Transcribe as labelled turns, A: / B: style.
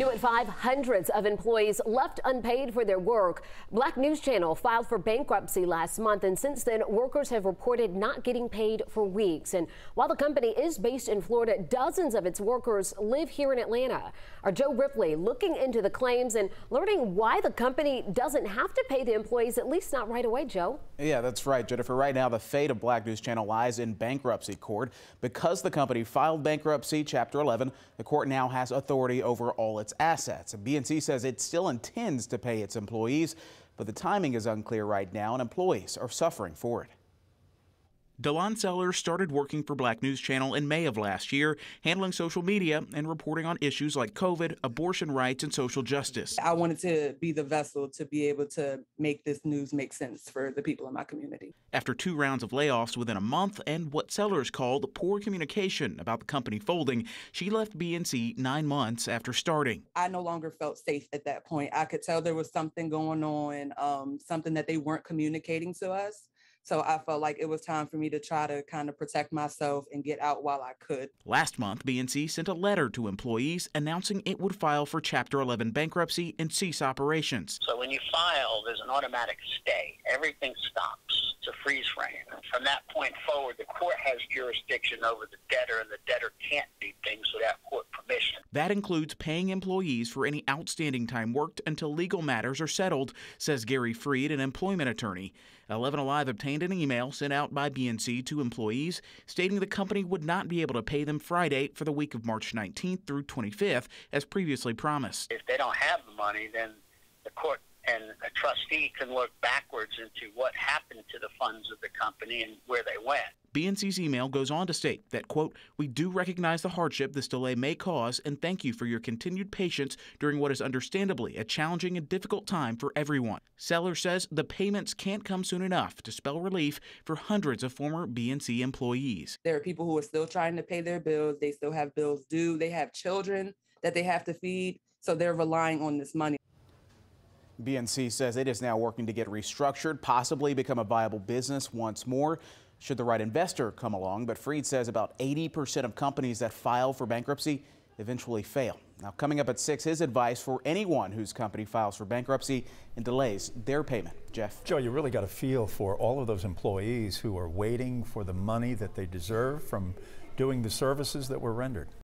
A: New at 5, hundreds of employees left unpaid for their work. Black News Channel filed for bankruptcy last month, and since then, workers have reported not getting paid for weeks. And while the company is based in Florida, dozens of its workers live here in Atlanta. Our Joe Ripley looking into the claims and learning why the company doesn't have to pay the employees, at least not right away, Joe.
B: Yeah, that's right, Jennifer. Right now, the fate of Black News Channel lies in bankruptcy court. Because the company filed bankruptcy, Chapter 11, the court now has authority over all its assets. BNC says it still intends to pay its employees, but the timing is unclear right now, and employees are suffering for it.
C: Delon Sellers started working for Black News Channel in May of last year, handling social media and reporting on issues like COVID, abortion rights, and social justice.
D: I wanted to be the vessel to be able to make this news make sense for the people in my community.
C: After two rounds of layoffs within a month and what Sellers called poor communication about the company folding, she left BNC nine months after starting.
D: I no longer felt safe at that point. I could tell there was something going on, um, something that they weren't communicating to us. So I felt like it was time for me to try to kind of protect myself and get out while I could.
C: Last month, BNC sent a letter to employees announcing it would file for Chapter 11 bankruptcy and cease operations.
E: So when you file, there's an automatic stay. Everything stops. It's a freeze frame. From that point forward, the court has jurisdiction over the debtor, and the debtor can't do things without court
C: That includes paying employees for any outstanding time worked until legal matters are settled, says Gary Freed, an employment attorney. 11 Alive obtained an email sent out by BNC to employees stating the company would not be able to pay them Friday for the week of March 19th through 25th, as previously promised.
E: If they don't have the money, then the court and a trustee can look backwards into what happened to the funds of the company and where they went.
C: BNC's email goes on to state that, quote, we do recognize the hardship this delay may cause and thank you for your continued patience during what is understandably a challenging and difficult time for everyone. Seller says the payments can't come soon enough to spell relief for hundreds of former BNC employees.
D: There are people who are still trying to pay their bills. They still have bills due. They have children that they have to feed. So they're relying on this money.
B: BNC says it is now working to get restructured, possibly become a viable business once more should the right investor come along. But Freed says about 80% of companies that file for bankruptcy eventually fail. Now, coming up at 6, his advice for anyone whose company files for bankruptcy and delays their payment. Jeff.
F: Joe, you really got a feel for all of those employees who are waiting for the money that they deserve from doing the services that were rendered.